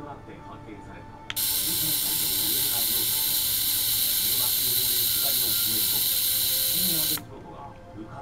となって発見された。の上現場周辺で取材を進めると不審な出来が浮か